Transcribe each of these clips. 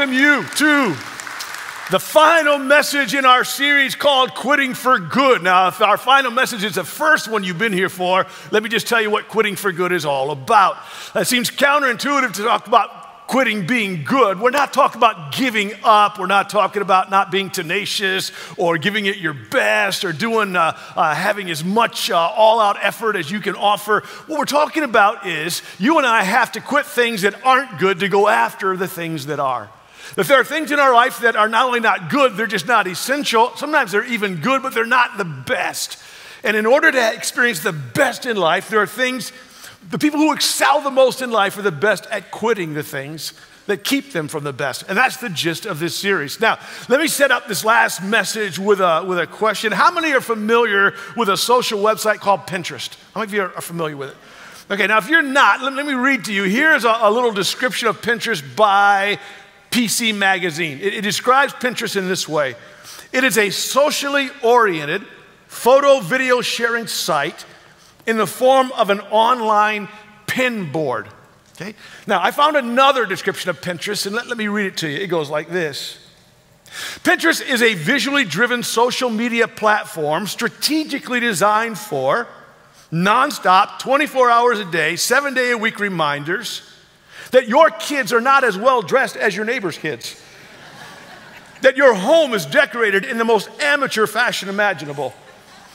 welcome you to the final message in our series called Quitting for Good. Now, if our final message is the first one you've been here for, let me just tell you what quitting for good is all about. It seems counterintuitive to talk about quitting being good. We're not talking about giving up. We're not talking about not being tenacious or giving it your best or doing uh, uh, having as much uh, all-out effort as you can offer. What we're talking about is you and I have to quit things that aren't good to go after the things that are. If there are things in our life that are not only not good, they're just not essential. Sometimes they're even good, but they're not the best. And in order to experience the best in life, there are things the people who excel the most in life are the best at quitting the things that keep them from the best. And that's the gist of this series. Now, let me set up this last message with a, with a question. How many are familiar with a social website called Pinterest? How many of you are, are familiar with it? Okay, now if you're not, let, let me read to you. Here's a, a, little description of Pinterest by PC Magazine. It, it describes Pinterest in this way it is a socially oriented photo video sharing site in the form of an online pin board. Okay? Now, I found another description of Pinterest, and let, let me read it to you. It goes like this Pinterest is a visually driven social media platform strategically designed for nonstop, 24 hours a day, seven day a week reminders that your kids are not as well dressed as your neighbor's kids, that your home is decorated in the most amateur fashion imaginable.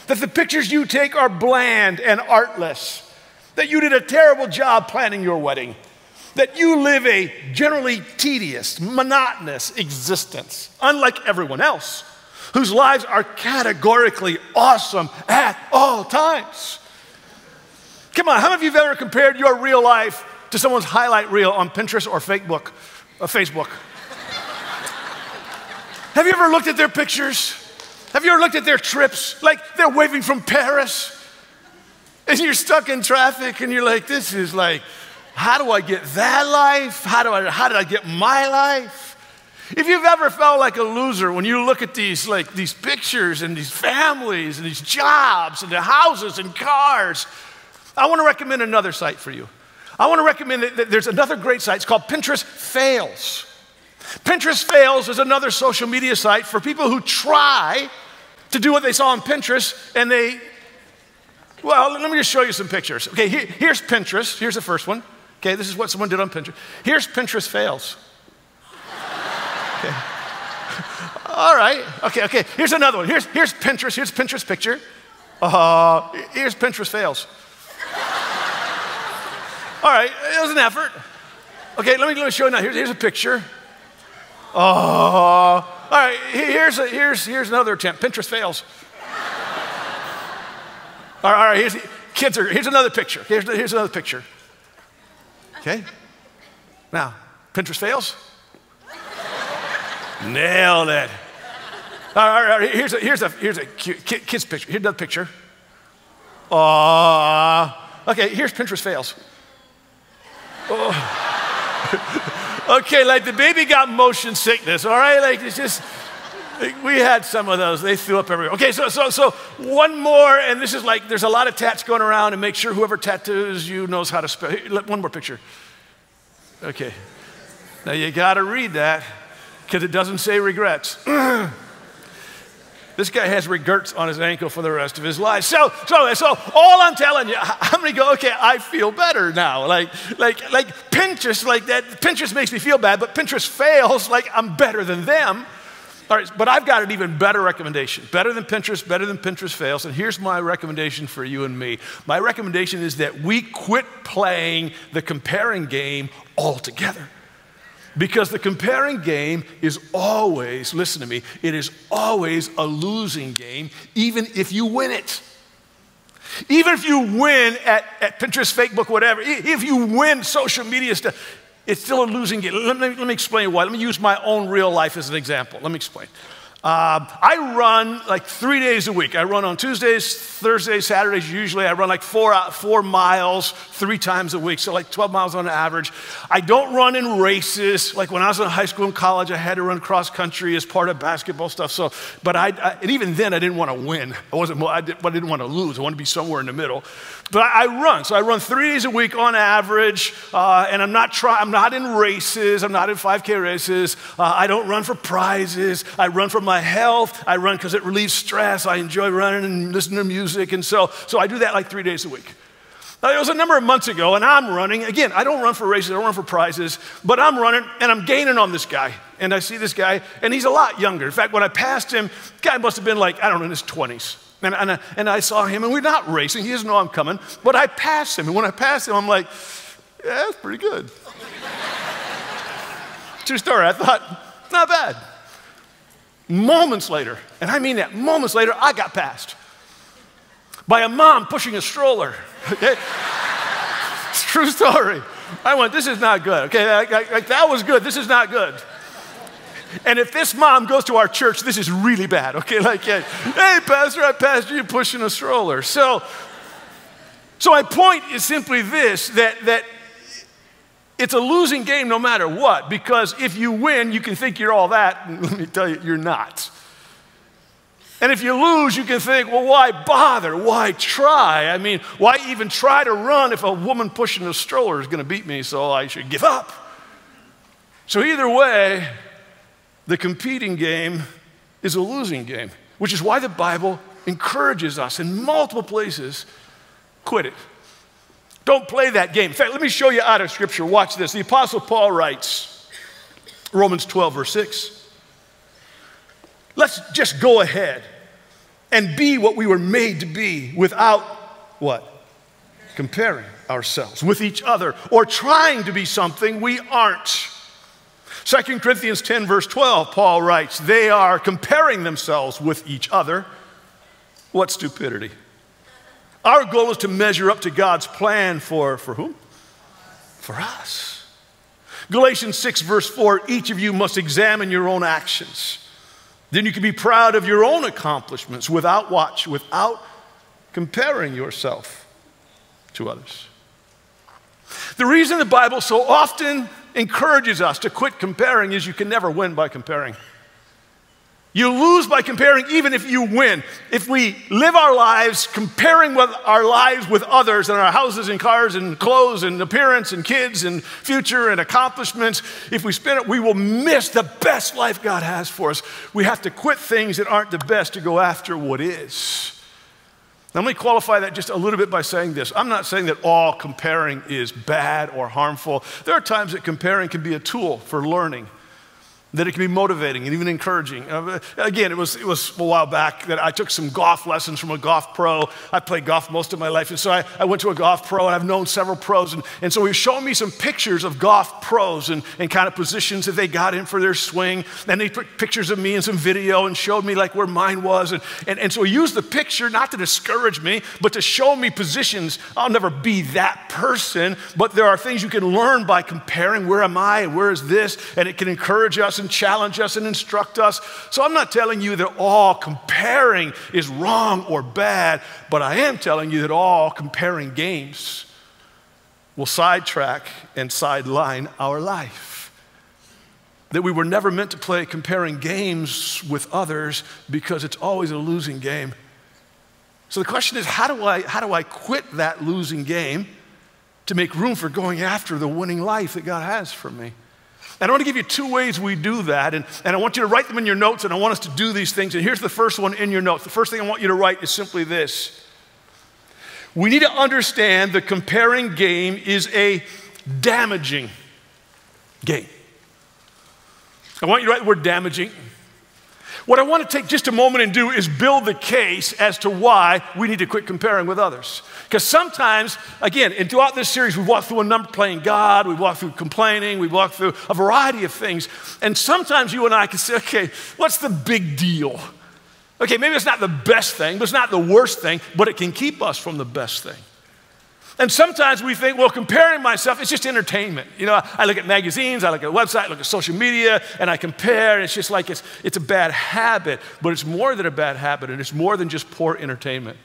That the pictures you take are bland and artless, that you did a terrible job planning your wedding, that you live a generally tedious, monotonous existence, unlike everyone else, whose lives are categorically awesome at all times. Come on, how many of you have ever compared your real life to someone's highlight reel on Pinterest or Facebook? Or Facebook? have you ever looked at their pictures? Have you ever looked at their trips? Like they're waving from Paris. And you're stuck in traffic and you're like, this is like, how do I get that life? How, do I, how did I get my life? If you've ever felt like a loser when you look at these like these pictures and these families and these jobs and the houses and cars, I want to recommend another site for you. I want to recommend that there's another great site. It's called Pinterest Fails. Pinterest Fails is another social media site for people who try to do what they saw on Pinterest and they, well, let me just show you some pictures. Okay, here, here's Pinterest. Here's the first one. Okay, this is what someone did on Pinterest. Here's Pinterest fails. Okay. All right. Okay, okay. Here's another one. Here's, here's Pinterest. Here's Pinterest picture. Uh, here's Pinterest fails. All right, it was an effort. Okay, let me, let me show you now. Here's, here's a picture. Oh, all right, here's, a, here's, here's another attempt. Pinterest fails. all right, all right here's, kids are, here's another picture. Here's, here's another picture. Okay? Now, Pinterest fails. Nailed it. All right, all right, here's a, here's a, here's a cute, kid's picture. Here's another picture. Uh, okay, here's Pinterest fails. Oh. Okay, like the baby got motion sickness, all right? Like it's just, we had some of those. They threw up everywhere. Okay, so, so, so one more, and this is like, there's a lot of tats going around, and make sure whoever tattoos you knows how to spell. One more picture. Okay. Now you got to read that because it doesn't say regrets. This guy has regrets on his ankle for the rest of his life. So, so, so all I'm telling you, I'm gonna go, okay, I feel better now. Like, like, like Pinterest, like that, Pinterest makes me feel bad, but Pinterest fails, like I'm better than them. All right, but I've got an even better recommendation. Better than Pinterest, better than Pinterest fails. And here's my recommendation for you and me. My recommendation is that we quit playing the comparing game altogether. Because the comparing game is always, listen to me, it is always a losing game, even if you win it. Even if you win at, at Pinterest, Facebook, whatever, if you win social media stuff, it's still a losing game. Let me, let me explain why. Let me use my own real life as an example. Let me explain. Uh, I run like three days a week. I run on Tuesdays, Thursdays, Saturdays. Usually, I run like four four miles three times a week, so like 12 miles on average. I don't run in races. Like when I was in high school and college, I had to run cross country as part of basketball stuff. So, but I, I and even then, I didn't want to win. I wasn't. I, did, I didn't want to lose. I wanted to be somewhere in the middle. But I, I run. So I run three days a week on average, uh, and I'm not try, I'm not in races. I'm not in 5K races. Uh, I don't run for prizes. I run for my health. I run because it relieves stress. I enjoy running and listening to music, and so so I do that like three days a week. Now, it was a number of months ago, and I'm running. Again, I don't run for races, I don't run for prizes, but I'm running and I'm gaining on this guy. And I see this guy, and he's a lot younger. In fact, when I passed him, guy must have been like, I don't know, in his 20s. And, and, and I saw him, and we're not racing. He doesn't know I'm coming. But I passed him. And when I passed him, I'm like, yeah, that's pretty good. True story. I thought, not bad. Moments later, and I mean that, moments later, I got passed by a mom pushing a stroller. Okay? true story. I went, this is not good. Okay, like, like, that was good. This is not good. And if this mom goes to our church, this is really bad, okay? Like, hey, Pastor, I passed you pushing a stroller. So, so my point is simply this that, that it's a losing game no matter what, because if you win, you can think you're all that. And let me tell you, you're not. And if you lose, you can think, well, why bother? Why try? I mean, why even try to run if a woman pushing a stroller is going to beat me, so I should give up? So, either way, the competing game is a losing game, which is why the Bible encourages us in multiple places quit it. Don't play that game. In fact, let me show you out of Scripture. Watch this. The Apostle Paul writes, Romans 12, verse 6. Let's just go ahead and be what we were made to be without what? Comparing ourselves with each other or trying to be something we aren't. 2 Corinthians 10, verse 12, Paul writes, They are comparing themselves with each other. What stupidity. Our goal is to measure up to God's plan for, for whom? For us. Galatians 6, verse 4, each of you must examine your own actions. Then you can be proud of your own accomplishments without watch, without comparing yourself to others. The reason the Bible so often encourages us to quit comparing is you can never win by comparing. You lose by comparing even if you win. If we live our lives comparing with our lives with others and our houses and cars and clothes and appearance and kids and future and accomplishments, if we spend it, we will miss the best life God has for us. We have to quit things that aren't the best to go after what is. Now, let me qualify that just a little bit by saying this. I'm not saying that all comparing is bad or harmful. There are times that comparing can be a tool for learning that it can be motivating and even encouraging. Uh, again, it was, it was a while back that I took some golf lessons from a golf pro. I played golf most of my life, and so I, I went to a golf pro, and I've known several pros. And, and so he was showing me some pictures of golf pros and, and kind of positions that they got in for their swing. Then they put pictures of me and some video and showed me like where mine was. And, and, and so he used the picture not to discourage me, but to show me positions. I'll never be that person, but there are things you can learn by comparing where am I and where is this, and it can encourage us and challenge us and instruct us. So I'm not telling you that all comparing is wrong or bad, but I am telling you that all comparing games will sidetrack and sideline our life. That we were never meant to play comparing games with others because it's always a losing game. So the question is how do I, how do I quit that losing game to make room for going after the winning life that God has for me? And I want to give you two ways we do that, and, and I want you to write them in your notes, and I want us to do these things. And here's the first one in your notes. The first thing I want you to write is simply this We need to understand the comparing game is a damaging game. I want you to write the word damaging. What I want to take just a moment and do is build the case as to why we need to quit comparing with others. Because sometimes, again, and throughout this series, we've walked through a number playing God, we've walked through complaining, we've walked through a variety of things. And sometimes you and I can say, okay, what's the big deal? Okay, maybe it's not the best thing, but it's not the worst thing, but it can keep us from the best thing. And sometimes we think, well, comparing myself, it's just entertainment. You know, I look at magazines, I look at a website, I look at social media, and I compare. It's just like it's, it's a bad habit, but it's more than a bad habit, and it's more than just poor entertainment.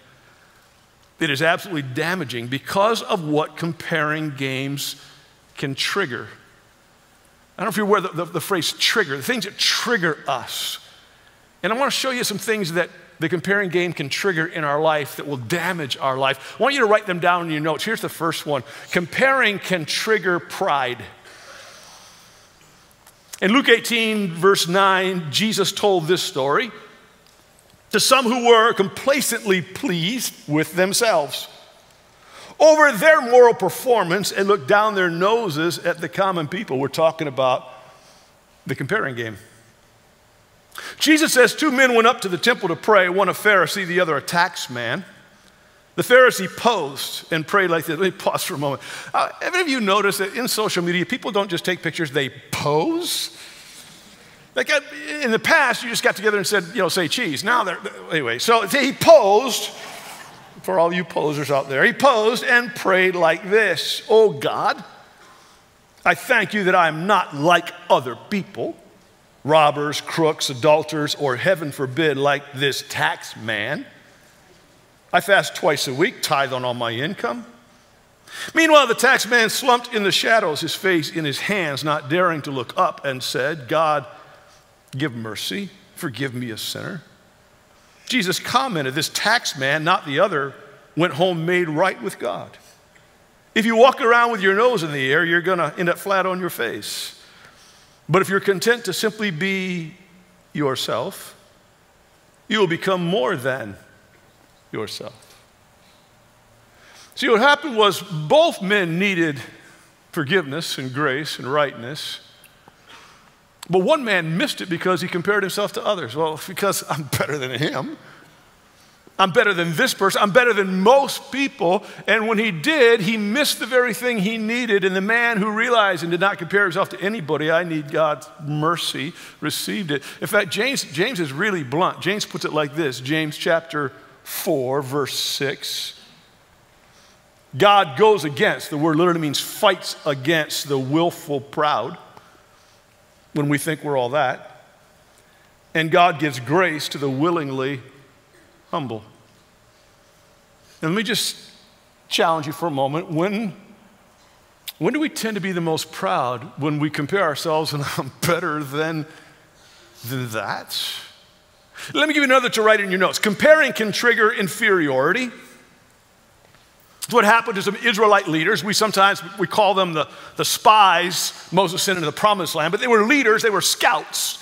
It is absolutely damaging because of what comparing games can trigger. I don't know if you're aware of the, the, the phrase trigger, the things that trigger us. And I want to show you some things that the comparing game can trigger in our life that will damage our life. I want you to write them down in your notes. Here's the first one comparing can trigger pride. In Luke 18, verse 9, Jesus told this story to some who were complacently pleased with themselves over their moral performance and looked down their noses at the common people. We're talking about the comparing game. Jesus says two men went up to the temple to pray, one a Pharisee, the other a tax man. The Pharisee posed and prayed like this. Let me pause for a moment. Uh, have any of you noticed that in social media, people don't just take pictures, they pose? Like uh, in the past, you just got together and said, you know, say cheese. Now they're, anyway, so he posed, for all you posers out there, he posed and prayed like this Oh God, I thank you that I am not like other people robbers, crooks, adulterers, or heaven forbid, like this tax man. I fast twice a week, tithe on all my income. Meanwhile, the tax man slumped in the shadows, his face in his hands, not daring to look up, and said, God, give mercy, forgive me a sinner. Jesus commented, This tax man, not the other, went home made right with God. If you walk around with your nose in the air, you're going to end up flat on your face. But if you're content to simply be yourself, you will become more than yourself. See, what happened was both men needed forgiveness and grace and rightness. But one man missed it because he compared himself to others. Well, because I'm better than him. I'm better than this person. I'm better than most people. And when he did, he missed the very thing he needed. And the man who realized and did not compare himself to anybody, I need God's mercy, received it. In fact, James, James is really blunt. James puts it like this James chapter 4, verse 6. God goes against, the word literally means fights against the willful proud when we think we're all that. And God gives grace to the willingly humble. And let me just challenge you for a moment. When, when do we tend to be the most proud? When we compare ourselves and I'm better than, than that? Let me give you another to write in your notes. Comparing can trigger inferiority. It's what happened to some Israelite leaders. We sometimes we call them the, the spies Moses sent into the promised land, but they were leaders, they were scouts.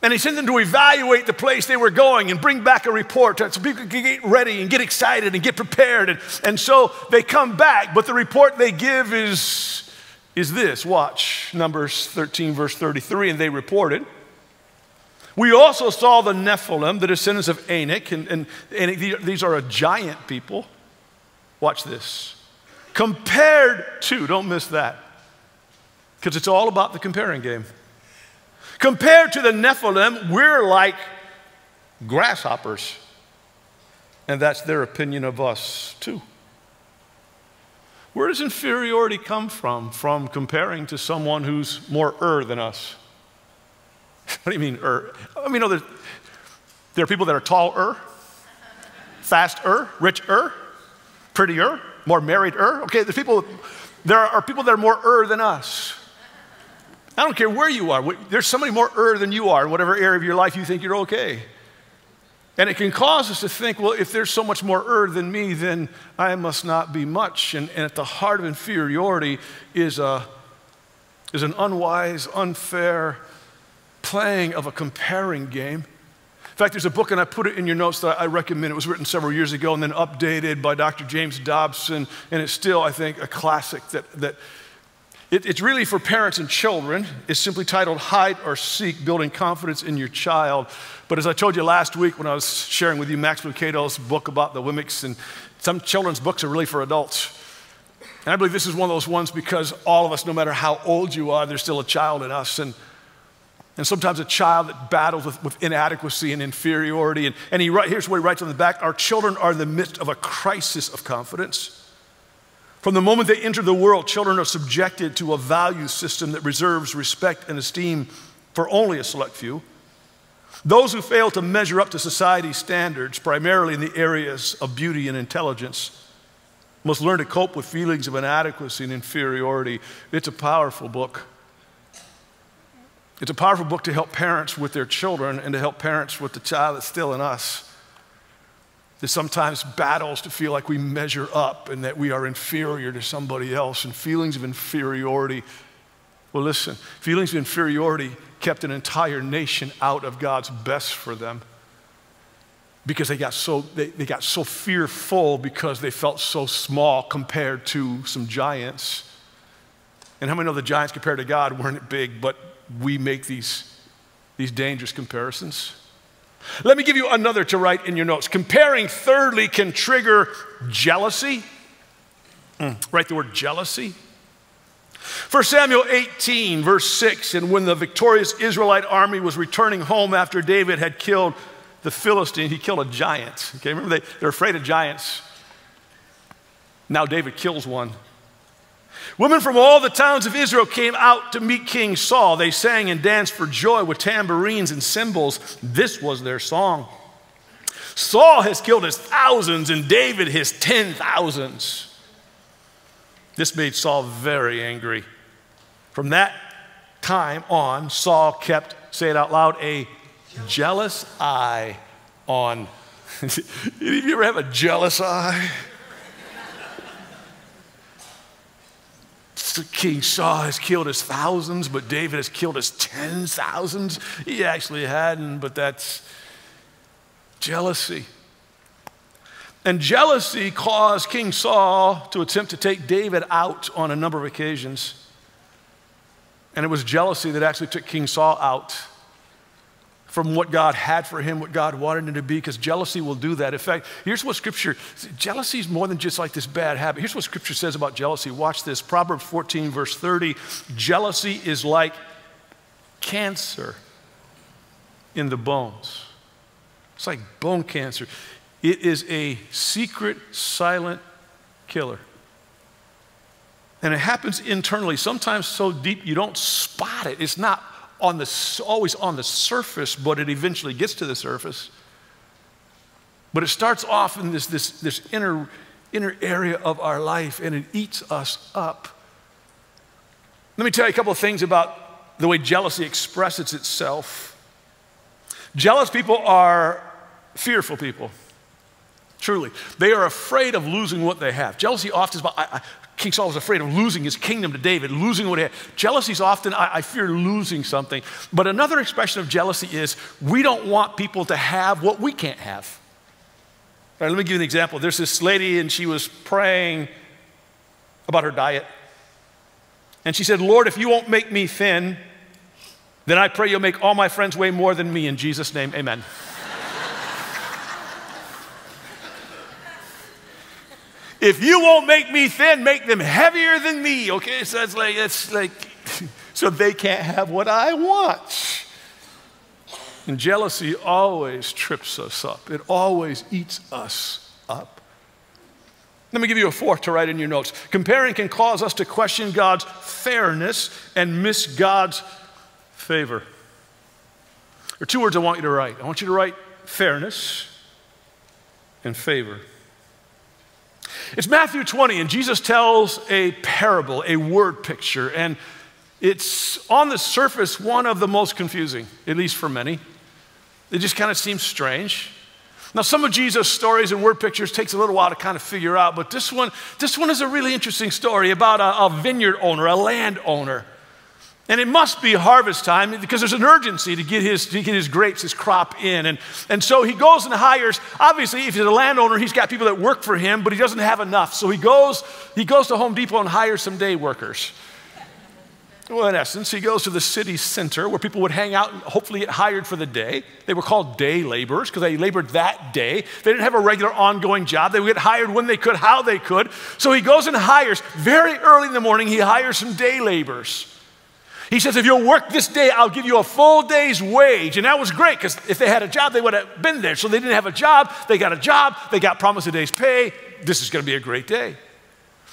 And he sent them to evaluate the place they were going and bring back a report so people could get ready and get excited and get prepared. And, and so they come back, but the report they give is, is this watch, Numbers 13, verse 33. And they reported. We also saw the Nephilim, the descendants of Anak, and, and, and these are a giant people. Watch this. Compared to, don't miss that, because it's all about the comparing game. Compared to the Nephilim, we're like grasshoppers. And that's their opinion of us, too. Where does inferiority come from? From comparing to someone who's more er than us. what do you mean er? I mean, no, there, there are people that are taller, faster, richer, prettier, more married er. Okay, there's people, there are people that are more er than us. I don't care where you are. There's somebody more er than you are in whatever area of your life you think you're okay. And it can cause us to think, well, if there's so much more er than me, then I must not be much. And, and at the heart of inferiority is, a, is an unwise, unfair playing of a comparing game. In fact, there's a book, and I put it in your notes that I recommend. It was written several years ago and then updated by Dr. James Dobson, and it's still, I think, a classic that, that it, it's really for parents and children. It's simply titled Hide or Seek Building Confidence in Your Child. But as I told you last week when I was sharing with you Max Lucado's book about the Wemmicks, and some children's books are really for adults. And I believe this is one of those ones because all of us, no matter how old you are, there's still a child in us. And, and sometimes a child that battles with, with inadequacy and inferiority. And, and he here's what he writes on the back Our children are in the midst of a crisis of confidence. From the moment they enter the world, children are subjected to a value system that reserves respect and esteem for only a select few. Those who fail to measure up to society's standards, primarily in the areas of beauty and intelligence, must learn to cope with feelings of inadequacy and inferiority. It's a powerful book. It's a powerful book to help parents with their children and to help parents with the child that's still in us. That sometimes battles to feel like we measure up and that we are inferior to somebody else and feelings of inferiority. Well, listen, feelings of inferiority kept an entire nation out of God's best for them because they got so, they, they got so fearful because they felt so small compared to some giants. And how many know the giants compared to God weren't big, but we make these, these dangerous comparisons. Let me give you another to write in your notes. Comparing, thirdly, can trigger jealousy. Mm, write the word jealousy. For Samuel 18, verse 6, and when the victorious Israelite army was returning home after David had killed the Philistine, he killed a giant. Okay, remember they, they're afraid of giants. Now David kills one. Women from all the towns of Israel came out to meet King Saul. They sang and danced for joy with tambourines and cymbals. This was their song. Saul has killed his thousands and David his ten thousands. This made Saul very angry. From that time on, Saul kept, say it out loud, a jealous eye on. Did you ever have a jealous eye? King Saul has killed his thousands, but David has killed his tens thousands. He actually hadn't, but that's jealousy. And jealousy caused King Saul to attempt to take David out on a number of occasions. And it was jealousy that actually took King Saul out from what God had for him, what God wanted him to be, because jealousy will do that. In fact, here's what scripture jealousy is more than just like this bad habit. Here's what scripture says about jealousy. Watch this Proverbs 14, verse 30. Jealousy is like cancer in the bones. It's like bone cancer. It is a secret, silent killer. And it happens internally, sometimes so deep you don't spot it. It's not on the, always on the surface, but it eventually gets to the surface. But it starts off in this, this, this inner, inner area of our life and it eats us up. Let me tell you a couple of things about the way jealousy expresses itself. Jealous people are fearful people. Truly. They are afraid of losing what they have. Jealousy often is about, I, I, King Saul was afraid of losing his kingdom to David, losing what he had. Jealousy is often, I, I fear losing something. But another expression of jealousy is we don't want people to have what we can't have. All right, let me give you an example. There's this lady, and she was praying about her diet. And she said, Lord, if you won't make me thin, then I pray you'll make all my friends weigh more than me. In Jesus' name, amen. If you won't make me thin, make them heavier than me. Okay, so it's like it's like so they can't have what I want. And jealousy always trips us up. It always eats us up. Let me give you a fourth to write in your notes. Comparing can cause us to question God's fairness and miss God's favor. There are two words I want you to write. I want you to write fairness and favor. It's Matthew 20, and Jesus tells a parable, a word picture, and it's on the surface one of the most confusing, at least for many. It just kind of seems strange. Now, some of Jesus' stories and word pictures takes a little while to kind of figure out, but this one, this one is a really interesting story about a, a vineyard owner, a land owner and it must be harvest time because there's an urgency to get his, to get his grapes, his crop in. And, and so he goes and hires, obviously, if he's a landowner, he's got people that work for him, but he doesn't have enough. So he goes, he goes to Home Depot and hires some day workers. Well, in essence, he goes to the city center where people would hang out and hopefully get hired for the day. They were called day laborers because they labored that day. They didn't have a regular ongoing job. They would get hired when they could, how they could. So he goes and hires, very early in the morning, he hires some day laborers. He says, if you'll work this day, I'll give you a full day's wage. And that was great because if they had a job, they would have been there. So they didn't have a job. They got a job. They got promised a day's pay. This is going to be a great day.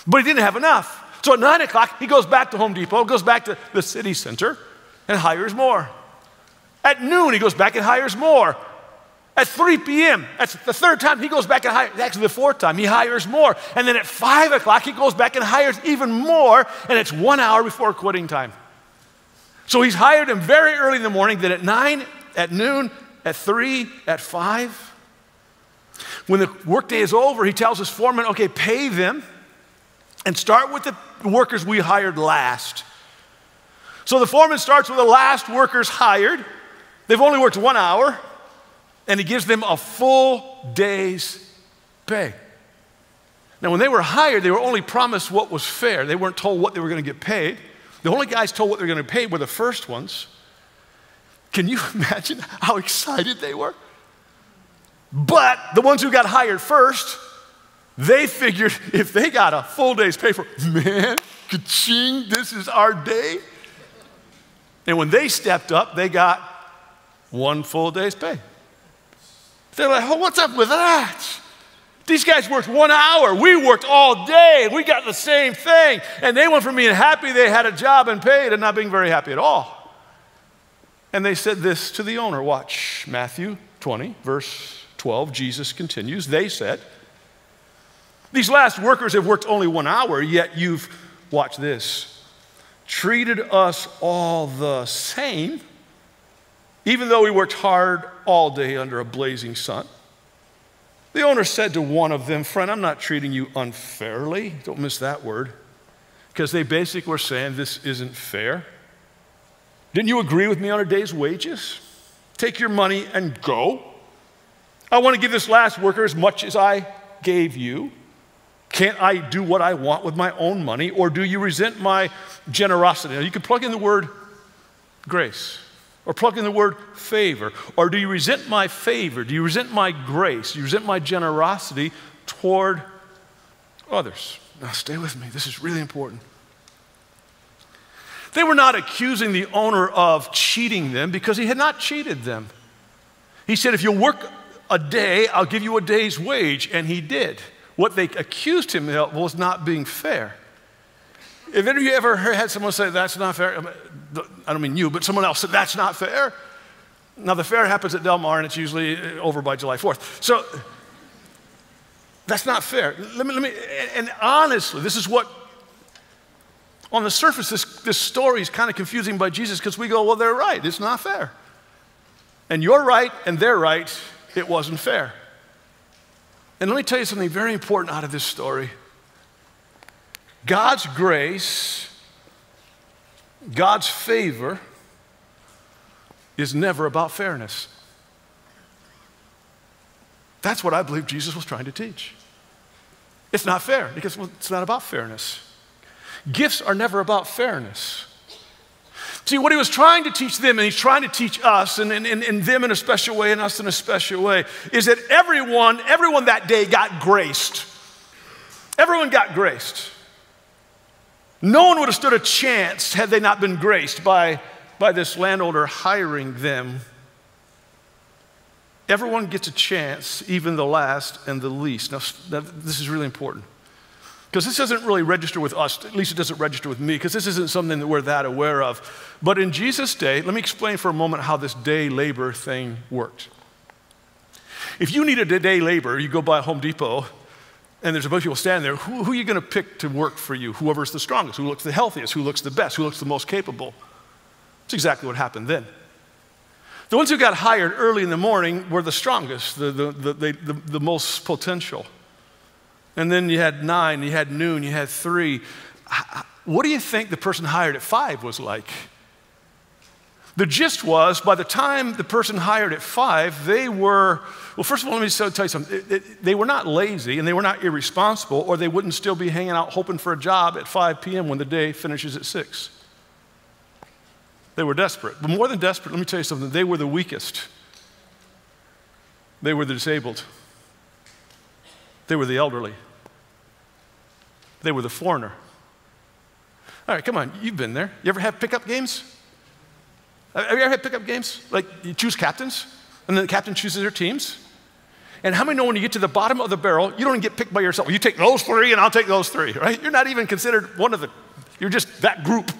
But he didn't have enough. So at nine o'clock, he goes back to Home Depot, goes back to the city center, and hires more. At noon, he goes back and hires more. At 3 p.m., that's the third time he goes back and hires, actually the fourth time, he hires more. And then at 5 o'clock, he goes back and hires even more, and it's one hour before quitting time. So he's hired him very early in the morning, then at 9, at noon, at 3, at 5. When the workday is over, he tells his foreman, okay, pay them and start with the workers we hired last. So the foreman starts with the last workers hired. They've only worked one hour and he gives them a full day's pay. Now, when they were hired, they were only promised what was fair. They weren't told what they were going to get paid. The only guys told what they were going to pay were the first ones. Can you imagine how excited they were? But the ones who got hired first, they figured if they got a full day's pay for, man, ka-ching, this is our day. And when they stepped up, they got one full day's pay. They're like, oh, what's up with that? These guys worked one hour. We worked all day. We got the same thing. And they went from being happy they had a job and paid and not being very happy at all. And they said this to the owner. Watch Matthew 20, verse 12. Jesus continues. They said, These last workers have worked only one hour, yet you've, watch this, treated us all the same even though we worked hard all day under a blazing sun. The owner said to one of them, Friend, I'm not treating you unfairly. Don't miss that word. Because they basically were saying this isn't fair. Didn't you agree with me on a day's wages? Take your money and go. I want to give this last worker as much as I gave you. Can't I do what I want with my own money? Or do you resent my generosity? Now, you could plug in the word grace. Or plug in the word favor. Or do you resent my favor? Do you resent my grace? Do you resent my generosity toward others? Now, stay with me. This is really important. They were not accusing the owner of cheating them because he had not cheated them. He said, If you'll work a day, I'll give you a day's wage. And he did. What they accused him of was not being fair. Have any of you ever had someone say, That's not fair? I don't mean you, but someone else said, That's not fair. Now, the fair happens at Del Mar, and it's usually uh, over by July 4th. So, that's not fair. Let me, let me, and honestly, this is what, on the surface, this, this story is kind of confusing by Jesus because we go, well, they're right. It's not fair. And you're right, and they're right. It wasn't fair. And let me tell you something very important out of this story. God's grace, God's favor is never about fairness. That's what I believe Jesus was trying to teach. It's not fair because well, it's not about fairness. Gifts are never about fairness. See, what he was trying to teach them, and he's trying to teach us, and, and, and them in a special way, and us in a special way, is that everyone, everyone that day got graced. Everyone got graced. No one would have stood a chance had they not been graced by, by this landowner hiring them. Everyone gets a chance, even the last and the least. Now, this is really important. Because this doesn't really register with us, at least it doesn't register with me, because this isn't something that we're that aware of. But in Jesus' day, let me explain for a moment how this day labor thing worked. If you needed a day labor, you go by Home Depot and there's a bunch of people standing there, who, who are you going to pick to work for you? Whoever's the strongest, who looks the healthiest, who looks the best, who looks the most capable. That's exactly what happened then. The ones who got hired early in the morning were the strongest, the, the, the, the, the most potential. And then you had nine, you had noon, you had three. What do you think the person hired at five was like? The gist was by the time the person hired at five, they were, well, first of all, let me tell you something. They were not lazy and they were not irresponsible, or they wouldn't still be hanging out hoping for a job at 5 p.m. when the day finishes at 6. They were desperate. But more than desperate, let me tell you something. They were the weakest, they were the disabled, they were the elderly, they were the foreigner. All right, come on, you've been there. You ever have pickup games? Have you ever had pickup games? Like you choose captains, and then the captain chooses their teams. And how many know when you get to the bottom of the barrel, you don't even get picked by yourself? You take those three, and I'll take those three, right? You're not even considered one of the, you're just that group.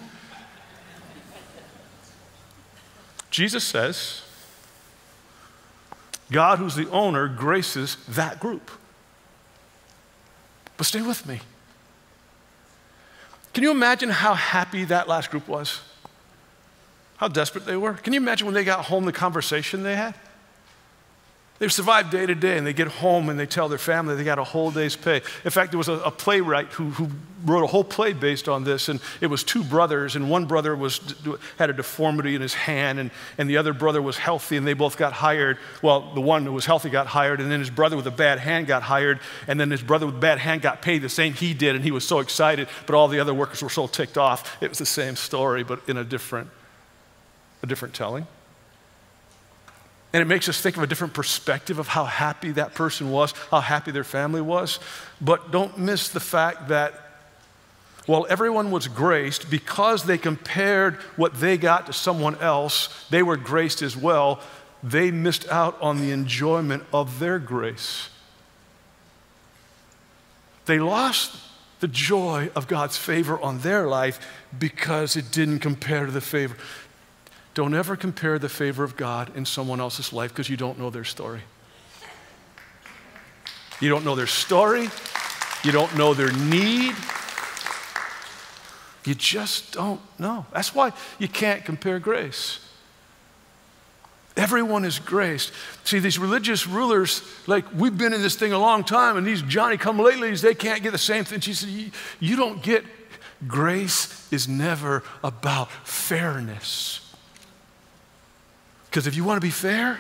Jesus says, God, who's the owner, graces that group. But stay with me. Can you imagine how happy that last group was? How desperate they were? Can you imagine when they got home the conversation they had? They've survived day to day and they get home and they tell their family they got a whole day's pay. In fact, there was a, a playwright who, who, wrote a whole play based on this, and it was two brothers, and one brother was, had a deformity in his hand, and, and the other brother was healthy, and they both got hired. Well, the one who was healthy got hired, and then his brother with a bad hand got hired, and then his brother with a bad hand got paid the same he did, and he was so excited, but all the other workers were so ticked off. It was the same story, but in a different, a different telling. And it makes us think of a different perspective of how happy that person was, how happy their family was. But don't miss the fact that while everyone was graced, because they compared what they got to someone else, they were graced as well. They missed out on the enjoyment of their grace. They lost the joy of God's favor on their life because it didn't compare to the favor. Don't ever compare the favor of God in someone else's life because you don't know their story. You don't know their story. You don't know their need. You just don't know. That's why you can't compare grace. Everyone is graced. See, these religious rulers, like, we've been in this thing a long time, and these Johnny come latelys, they can't get the same thing. She said, You don't get grace is never about fairness. Because if you want to be fair,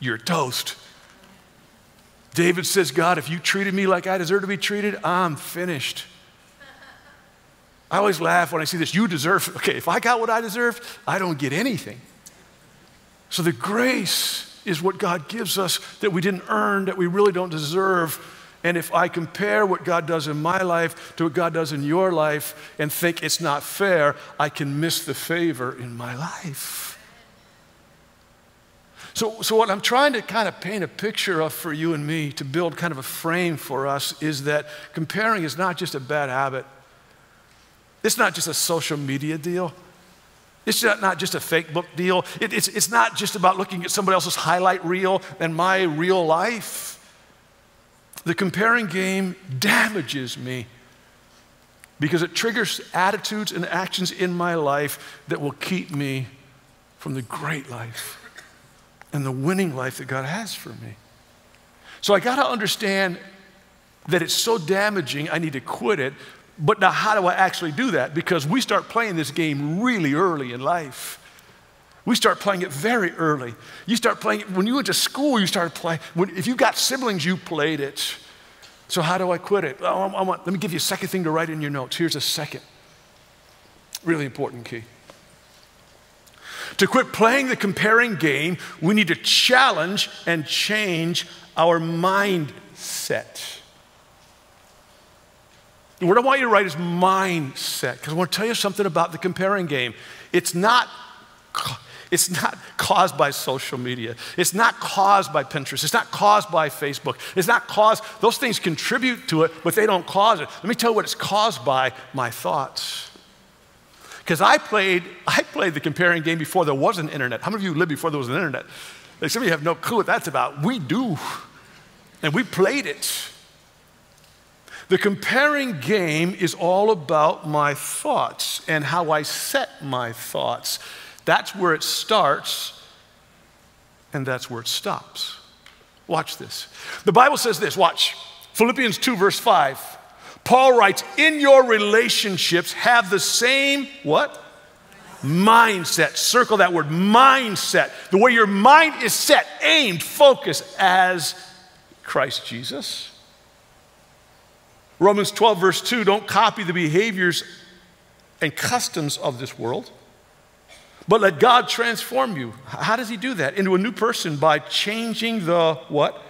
you're toast. David says, God, if you treated me like I deserve to be treated, I'm finished. I always laugh when I see this. You deserve, okay, if I got what I deserved, I don't get anything. So the grace is what God gives us that we didn't earn, that we really don't deserve. And if I compare what God does in my life to what God does in your life and think it's not fair, I can miss the favor in my life. So, so, what I'm trying to kind of paint a picture of for you and me to build kind of a frame for us is that comparing is not just a bad habit. It's not just a social media deal. It's not just a fake book deal. It, it's, it's not just about looking at somebody else's highlight reel and my real life. The comparing game damages me because it triggers attitudes and actions in my life that will keep me from the great life and the winning life that God has for me. So I got to understand that it's so damaging, I need to quit it. But now, how do I actually do that? Because we start playing this game really early in life. We start playing it very early. You start playing it when you went to school, you started playing. When, if you've got siblings, you played it. So, how do I quit it? Oh, I want, let me give you a second thing to write in your notes. Here's a second, really important key. To quit playing the comparing game, we need to challenge and change our mindset. The word I want you to write is mindset, because I want to tell you something about the comparing game. It's not, it's not caused by social media. It's not caused by Pinterest. It's not caused by Facebook. It's not caused, those things contribute to it, but they don't cause it. Let me tell you what it's caused by my thoughts. Because I played, I played the comparing game before there was an internet. How many of you lived before there was an internet? Like some of you have no clue what that's about. We do. And we played it. The comparing game is all about my thoughts and how I set my thoughts. That's where it starts, and that's where it stops. Watch this. The Bible says this watch. Philippians 2, verse 5. Paul writes, in your relationships, have the same what? Mindset. Circle that word, mindset. The way your mind is set, aimed, focused as Christ Jesus. Romans 12, verse 2 don't copy the behaviors and customs of this world, but let God transform you. How does He do that? Into a new person by changing the what?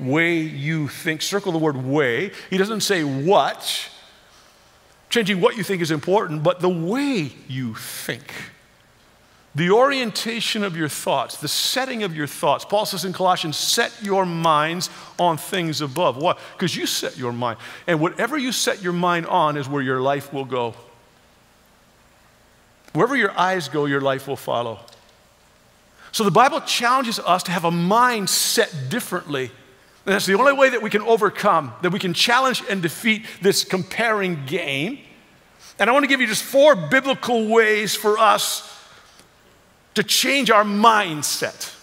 Way you think. Circle the word way. He doesn't say what. changing what you think is important, but the way you think. The orientation of your thoughts, the setting of your thoughts. Paul says in Colossians, set your minds on things above. What? Because you set your mind. And whatever you set your mind on is where your life will go. Wherever your eyes go, your life will follow. So the Bible challenges us to have a mind set differently. And that's the only way that we can overcome, that we can challenge and defeat this comparing game. And I want to give you just four biblical ways for us to change our mindset.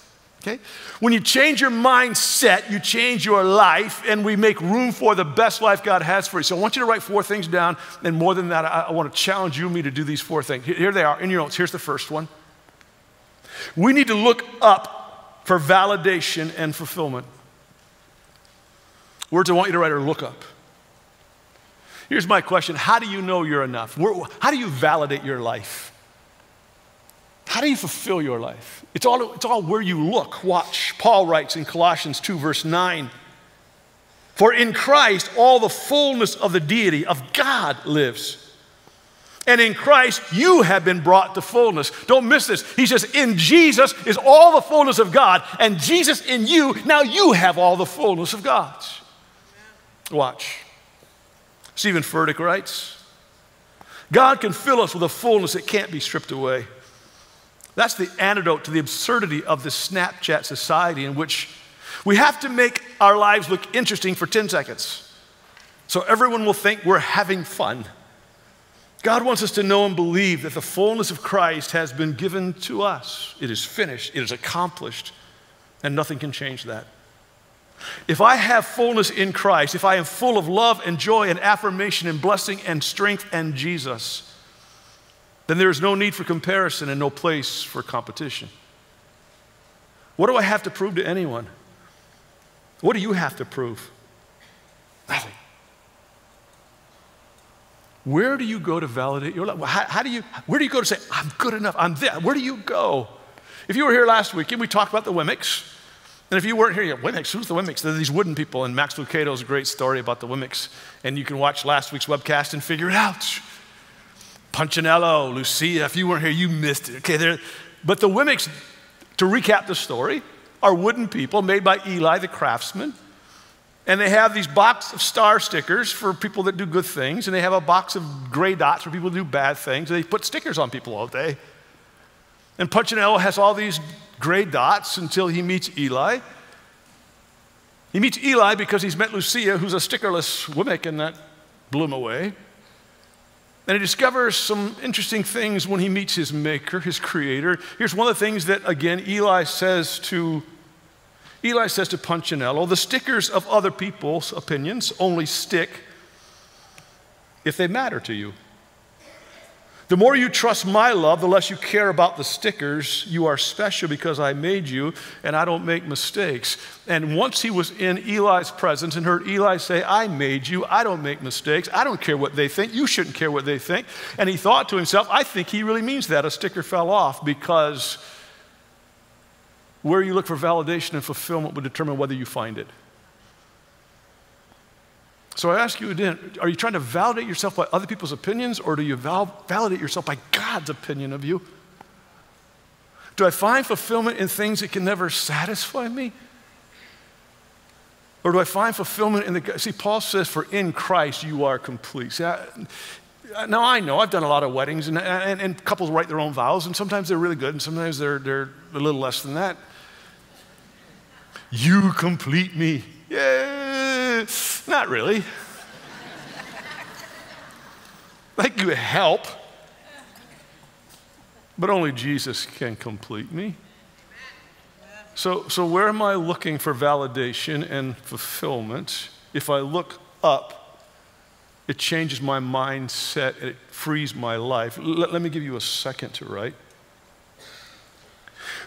Okay? When you change your mindset, you change your life, and we make room for the best life God has for you. So I want you to write four things down, and more than that, I, I want to challenge you and me to do these four things. Here they are in your notes. Here's the first one. We need to look up for validation and fulfillment. Words I want you to write are look up. Here's my question How do you know you're enough? How do you validate your life? How do you fulfill your life? It's all, it's all where you look. Watch. Paul writes in Colossians 2, verse 9 For in Christ all the fullness of the deity of God lives. And in Christ, you have been brought to fullness. Don't miss this. He says, In Jesus is all the fullness of God, and Jesus in you, now you have all the fullness of God. Watch. Steven Furtick writes, God can fill us with a fullness that can't be stripped away. That's the antidote to the absurdity of the Snapchat society in which we have to make our lives look interesting for 10 seconds. So everyone will think we're having fun. God wants us to know and believe that the fullness of Christ has been given to us. It is finished, it is accomplished, and nothing can change that. If I have fullness in Christ, if I am full of love and joy and affirmation and blessing and strength and Jesus, then there is no need for comparison and no place for competition. What do I have to prove to anyone? What do you have to prove? Nothing. Where do you go to validate your life? How, how, do you, where do you go to say, I'm good enough, I'm there? Where do you go? If you were here last weekend, we talked about the Wemmicks. And if you weren't here, you Wemmicks, who's the Wemmicks? They're these wooden people, and Max Lucado's great story about the Wemmicks. And you can watch last week's webcast and figure it out. Punchinello, Lucia, if you weren't here, you missed it. Okay, but the Wemmicks, to recap the story, are wooden people made by Eli the craftsman. And they have these box of star stickers for people that do good things, and they have a box of gray dots for people who do bad things. And They put stickers on people all day. And Punchinello has all these gray dots until he meets Eli. He meets Eli because he's met Lucia, who's a stickerless Wemmick, and that blew him away. And he discovers some interesting things when he meets his maker, his creator. Here's one of the things that, again, Eli says to Eli says to Punchinello, the stickers of other people's opinions only stick if they matter to you. The more you trust my love, the less you care about the stickers. You are special because I made you and I don't make mistakes. And once he was in Eli's presence and heard Eli say, I made you, I don't make mistakes, I don't care what they think, you shouldn't care what they think. And he thought to himself, I think he really means that. A sticker fell off because where you look for validation and fulfillment will determine whether you find it. So I ask you again are you trying to validate yourself by other people's opinions, or do you val- validate yourself by God's opinion of you? Do I find fulfillment in things that can never satisfy me? Or do I find fulfillment in the. See, Paul says, For in Christ you are complete. See, I, now I know I've done a lot of weddings, and, and, and, couples write their own vows, and sometimes they're really good, and sometimes they're, they're a little less than that. You complete me. Not really. Thank you help, but only Jesus can complete me. So, so where am I looking for validation and fulfillment? If I look up, it changes my mindset, it frees my life. Let me give you a second to write.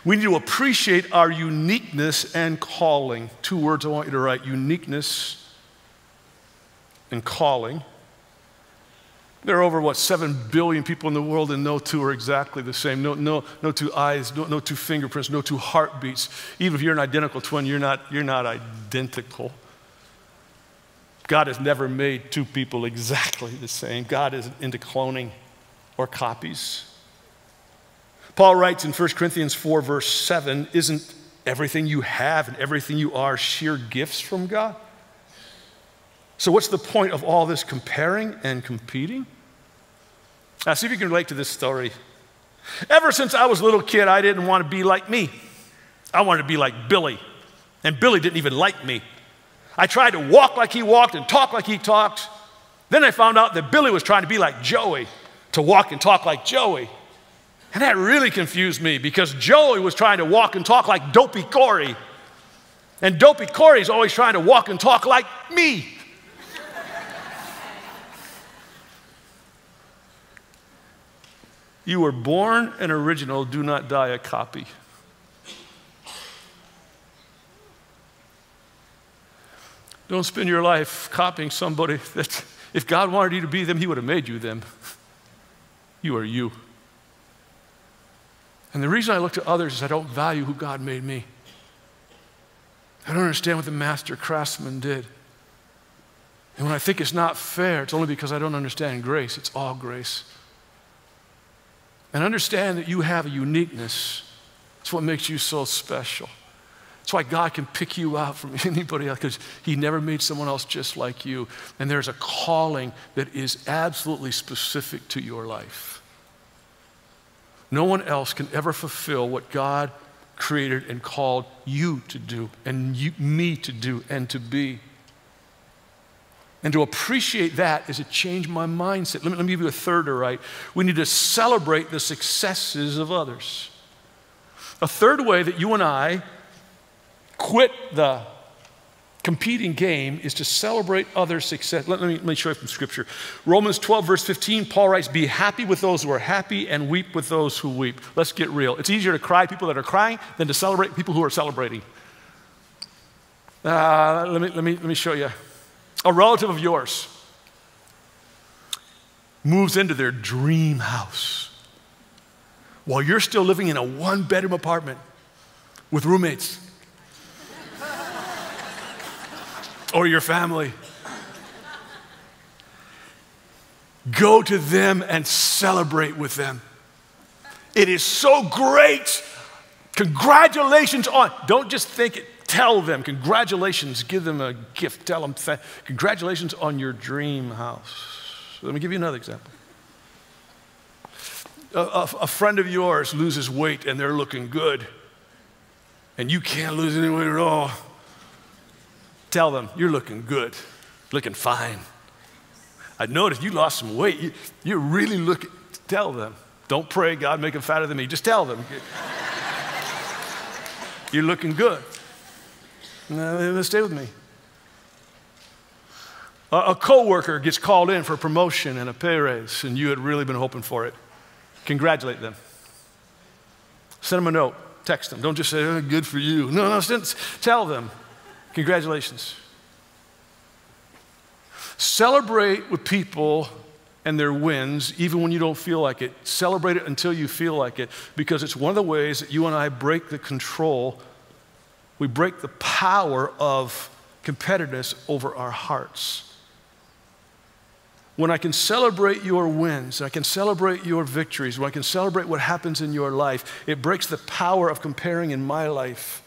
We need to appreciate our uniqueness and calling. Two words I want you to write uniqueness and calling. There are over, what, seven billion people in the world, and no two are exactly the same. No, no, no two eyes, no, no two fingerprints, no two heartbeats. Even if you're an identical twin, you're not, you're not identical. God has never made two people exactly the same. God isn't into cloning or copies. Paul writes in 1 Corinthians 4, verse 7 Isn't everything you have and everything you are sheer gifts from God? So, what's the point of all this comparing and competing? Now, see if you can relate to this story. Ever since I was a little kid, I didn't want to be like me. I wanted to be like Billy. And Billy didn't even like me. I tried to walk like he walked and talk like he talked. Then I found out that Billy was trying to be like Joey, to walk and talk like Joey. And that really confused me because Joey was trying to walk and talk like Dopey Corey. And Dopey Corey is always trying to walk and talk like me. You were born an original, do not die a copy. Don't spend your life copying somebody that, if God wanted you to be them, He would have made you them. You are you. And the reason I look to others is I don't value who God made me. I don't understand what the master craftsman did. And when I think it's not fair, it's only because I don't understand grace. It's all grace. And understand that you have a uniqueness. It's what makes you so special. That's why God can pick you out from anybody else because He never made someone else just like you. And there's a calling that is absolutely specific to your life. No one else can ever fulfill what God created and called you to do and you, me to do and to be. And to appreciate that is to change my mindset. Let me, let me give you a third to write. We need to celebrate the successes of others. A third way that you and I quit the competing game is to celebrate other success. Let, let, me, let me show you from Scripture. Romans 12, verse 15, Paul writes, Be happy with those who are happy and weep with those who weep. Let's get real. It's easier to cry people that are crying than to celebrate people who are celebrating. Uh, let, me, let, me, let me show you a relative of yours moves into their dream house while you're still living in a one bedroom apartment with roommates or your family. Go to them and celebrate with them. It is so great. Congratulations on, don't just think it, Tell them, congratulations, give them a gift. Tell them, th- congratulations on your dream house. Let me give you another example. A, a, a, friend of yours loses weight and they're looking good, and you can't lose any weight at all. Tell them, you're looking good, looking fine. I noticed you lost some weight. You, you're really looking, tell them. Don't pray, God, make them fatter than me. Just tell them. You're looking good. Stay with me. A, coworker gets called in for a promotion and a pay raise, and you had really been hoping for it. Congratulate them. Send them a note. Text them. Don't just say, oh, good for you. No, no, tell them, congratulations. Celebrate with people and their wins, even when you don't feel like it. Celebrate it until you feel like it, because it's one of the ways that you and I break the control we break the power of competitiveness over our hearts. When I can celebrate your wins, I can celebrate your victories, when I can celebrate what happens in your life, it breaks the power of comparing in my life,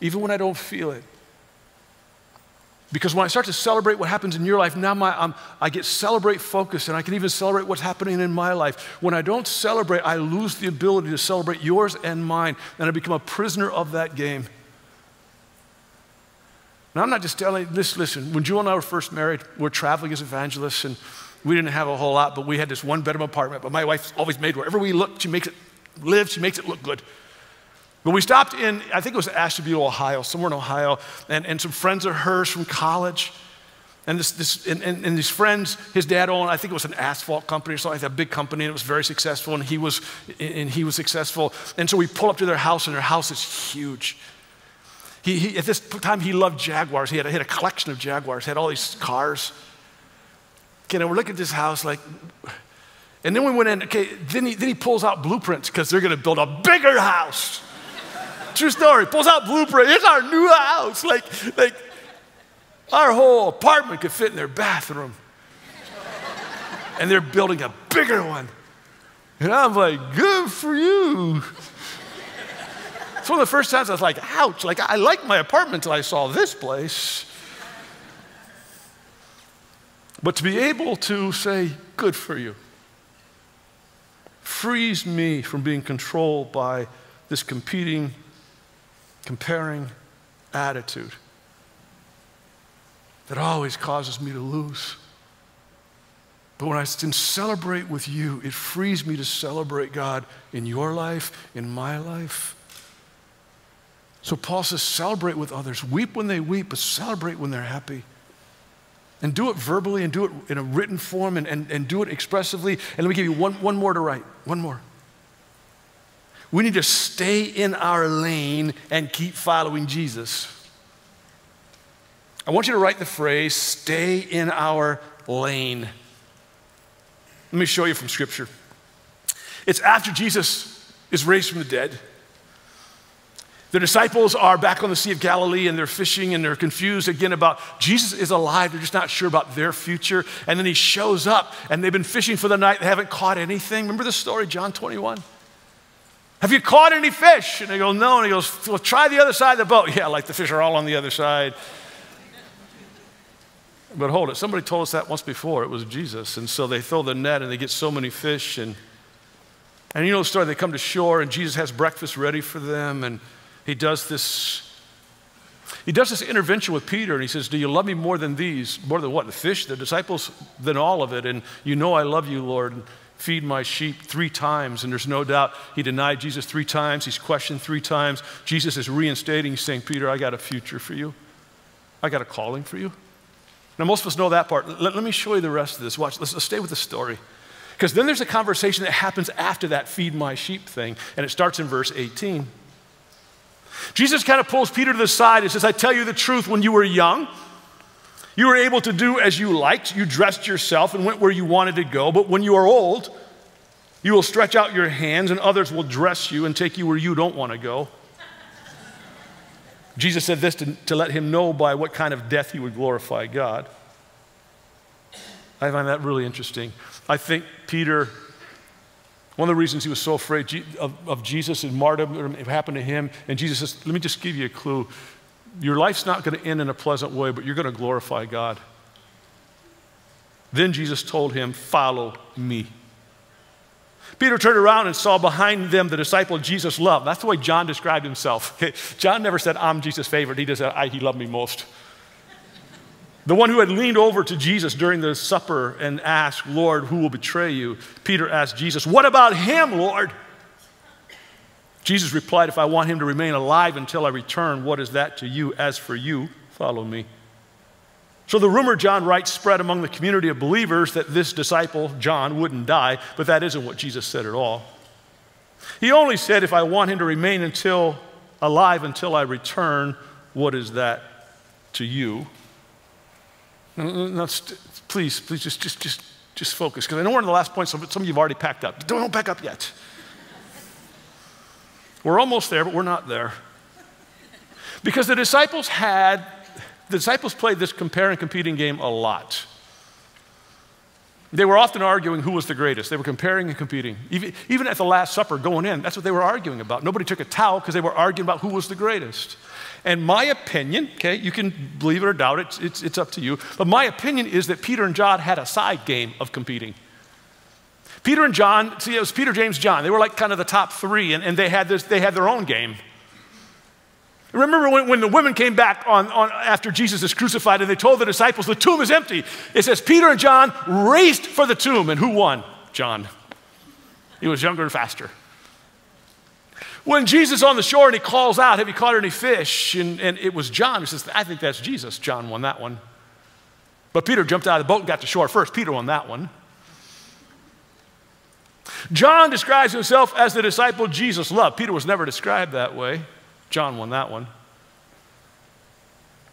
even when I don't feel it. Because when I start to celebrate what happens in your life, now my, I get celebrate focus and I can even celebrate what's happening in my life. When I don't celebrate, I lose the ability to celebrate yours and mine, and I become a prisoner of that game. Now, I'm not just telling you this, listen, when Jewel and I were first married, we are traveling as evangelists, and we didn't have a whole lot, but we had this one bedroom apartment. But my wife always made wherever we look, she makes it live, she makes it look good. But we stopped in, I think it was Ashtabula, Ohio, somewhere in Ohio, and, and some friends of hers from college. And, this, this, and, and, and, these friends, his dad owned, I think it was an asphalt company or something like that, big company, and it was very successful, and he was, and he was successful. And so we pull up to their house, and their house is huge. He, he, at this time, he loved Jaguars. He had, he had a collection of Jaguars, he had all these cars. Okay, now we're looking at this house like, and then we went in, okay, then he, then he pulls out blueprints because they're going to build a bigger house. True story. Pulls out blueprint. It's our new house. Like, like, Our whole apartment could fit in their bathroom. And they're building a bigger one. And I'm like, good for you. It's one of the first times I was like, ouch, like I liked my apartment until I saw this place. But to be able to say, good for you, frees me from being controlled by this competing, comparing attitude that always causes me to lose. But when I can celebrate with you, it frees me to celebrate God in your life, in my life. So Paul says, celebrate with others. Weep when they weep, but celebrate when they're happy. And do it verbally and do it in a written form and, and, and do it expressively. And let me give you one, one more to write. One more. We need to stay in our lane and keep following Jesus. I want you to write the phrase, stay in our lane. Let me show you from Scripture. It's after Jesus is raised from the dead. The disciples are back on the Sea of Galilee and they're fishing and they're confused again about Jesus is alive. They're just not sure about their future. And then he shows up and they've been fishing for the night. They haven't caught anything. Remember the story, John 21? Have you caught any fish? And they go, No. And he goes, Well, try the other side of the boat. Yeah, like the fish are all on the other side. But hold it, somebody told us that once before. It was Jesus. And so they throw the net and they get so many fish. And, and you know the story, they come to shore and Jesus has breakfast ready for them. And he does this. He does this intervention with Peter and he says, Do you love me more than these? More than what? The fish, the disciples, than all of it. And you know I love you, Lord. Feed my sheep three times. And there's no doubt he denied Jesus three times. He's questioned three times. Jesus is reinstating, saying, Peter, I got a future for you. I got a calling for you. Now, most of us know that part. Let, let me show you the rest of this. Watch, let's, let's stay with the story. Because then there's a conversation that happens after that feed my sheep thing, and it starts in verse 18. Jesus kind of pulls Peter to the side and says, I tell you the truth, when you were young, you were able to do as you liked. You dressed yourself and went where you wanted to go. But when you are old, you will stretch out your hands, and others will dress you and take you where you don't want to go. Jesus said this to, to let him know by what kind of death he would glorify God. I find that really interesting. I think Peter, one of the reasons he was so afraid of, of Jesus and martyrdom, happened to him, and Jesus says, Let me just give you a clue. Your life's not going to end in a pleasant way, but you're going to glorify God. Then Jesus told him, Follow me. Peter turned around and saw behind them the disciple Jesus loved. That's the way John described himself. John never said, I'm Jesus' favorite. He just said, He loved me most. The one who had leaned over to Jesus during the supper and asked, Lord, who will betray you? Peter asked Jesus, What about him, Lord? Jesus replied, If I want him to remain alive until I return, what is that to you? As for you, follow me. So the rumor John writes spread among the community of believers that this disciple, John, wouldn't die, but that isn't what Jesus said at all. He only said, If I want him to remain until alive until I return, what is that to you? Please, please just, just, just, just focus, because I know we're in the last point, so some of you have already packed up. Don't pack up yet. We're almost there, but we're not there. Because the disciples had the disciples played this compare and competing game a lot. They were often arguing who was the greatest. They were comparing and competing. Even, even at the Last Supper going in, that's what they were arguing about. Nobody took a towel because they were arguing about who was the greatest. And my opinion, okay, you can believe it or doubt it, it's, it's up to you, but my opinion is that Peter and John had a side game of competing. Peter and John, see, it was Peter, James, John. They were like kind of the top three, and, and they, had this, they had their own game. Remember when, when the women came back on, on, after Jesus is crucified and they told the disciples, the tomb is empty. It says Peter and John raced for the tomb. And who won? John. He was younger and faster. When Jesus on the shore and he calls out, Have you caught any fish? And, and it was John who says, I think that's Jesus. John won that one. But Peter jumped out of the boat and got to shore first. Peter won that one. John describes himself as the disciple Jesus loved. Peter was never described that way. John won that one.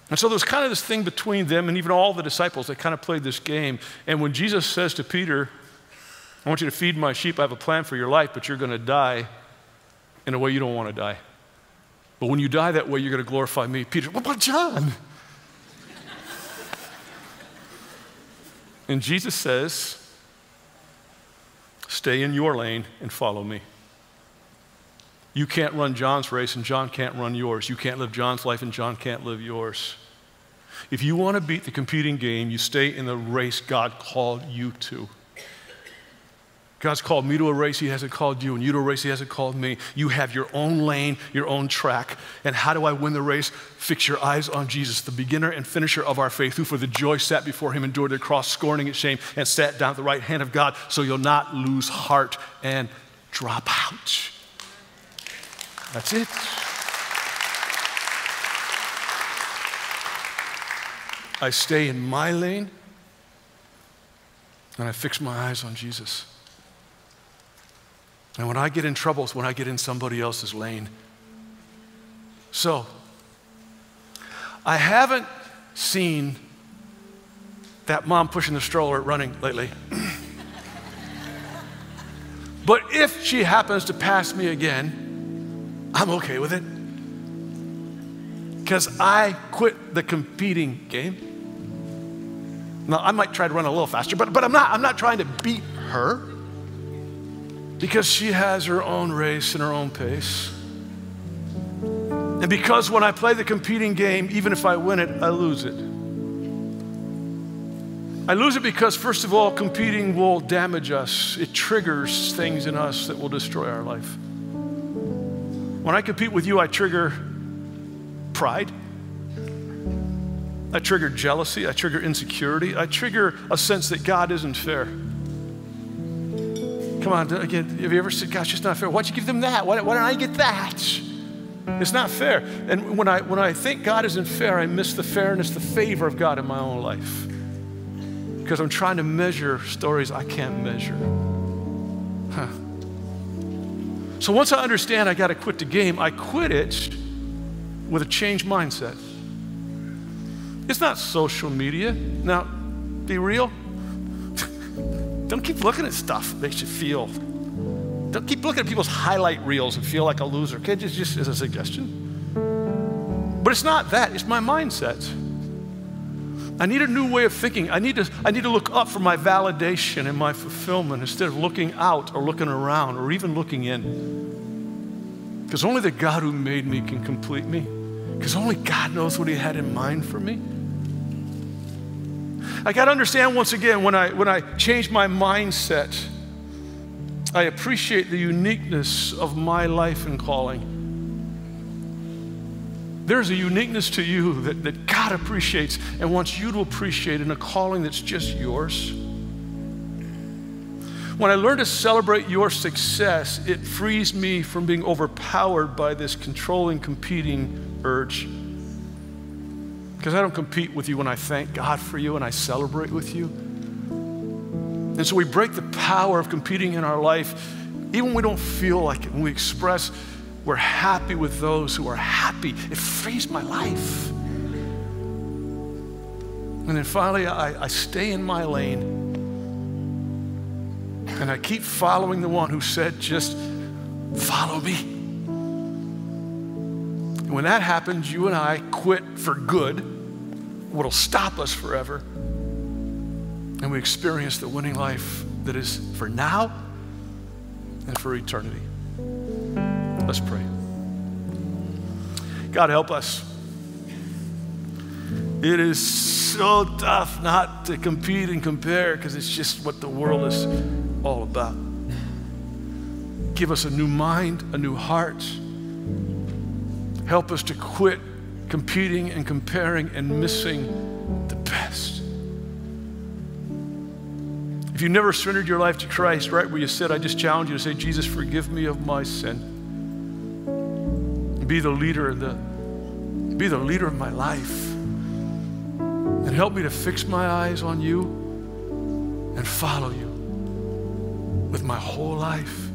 And so there's kind of this thing between them and even all the disciples that kind of played this game. And when Jesus says to Peter, I want you to feed my sheep, I have a plan for your life, but you're going to die in a way you don't want to die. But when you die that way, you're going to glorify me. Peter, what about John? And Jesus says, Stay in your lane and follow me. You can't run John's race and John can't run yours. You can't live John's life and John can't live yours. If you want to beat the competing game, you stay in the race God called you to. God's called me to a race He hasn't called you, and you to a race He hasn't called me. You have your own lane, your own track. And how do I win the race? Fix your eyes on Jesus, the beginner and finisher of our faith, who for the joy sat before Him endured the cross, scorning its shame, and sat down at the right hand of God, so you'll not lose heart and drop out. That's it. I stay in my lane and I fix my eyes on Jesus. And when I get in troubles, when I get in somebody else's lane. So, I haven't seen that mom pushing the stroller running lately. but if she happens to pass me again, I'm okay with it. Because I quit the competing game. Now, I might try to run a little faster, but, but I'm, not, I'm not trying to beat her because she has her own race and her own pace. And because when I play the competing game, even if I win it, I lose it. I lose it because, first of all, competing will damage us. It triggers things in us that will destroy our life. When I compete with you, I trigger pride. I trigger jealousy. I trigger insecurity. I trigger a sense that God isn't fair. Come on, again, have you ever said, gosh, it's not fair? Why'd you give them that? Why, why didn't I get that? It's not fair. And when I, when I think God isn't fair, I miss the fairness, the favor of God in my own life. Because I'm trying to measure stories I can't measure. Huh. So once I understand I got to quit the game, I quit it with a changed mindset. It's not social media. Now, be real. Don't keep looking at stuff that makes you feel. Don't keep looking at people's highlight reels and feel like a loser. Okay, just, just as a suggestion. But it's not that, it's my mindset. I need a new way of thinking. I need to, I need to look up for my validation and my fulfillment instead of looking out or looking around or even looking in. Because only the God who made me can complete me. Because only God knows what He had in mind for me. I got to understand once again when I, when I change my mindset, I appreciate the uniqueness of my life and calling. There's a uniqueness to you that, that God appreciates and wants you to appreciate in a calling that's just yours. When I learn to celebrate your success, it frees me from being overpowered by this controlling, competing urge. Because I don't compete with you when I thank God for you and I celebrate with you. And so we break the power of competing in our life, even when we don't feel like it, when we express we're happy with those who are happy. It frees my life. And then finally, I, I stay in my lane. And I keep following the one who said, just follow me. And when that happens, you and I quit for good, what'll stop us forever. And we experience the winning life that is for now and for eternity. Let's pray. God, help us. It is so tough not to compete and compare because it's just what the world is all about. Give us a new mind, a new heart. Help us to quit competing and comparing and missing the best. If you never surrendered your life to Christ, right where you sit, I just challenge you to say, Jesus, forgive me of my sin. Be the leader of the be the leader of my life. And help me to fix my eyes on you and follow you with my whole life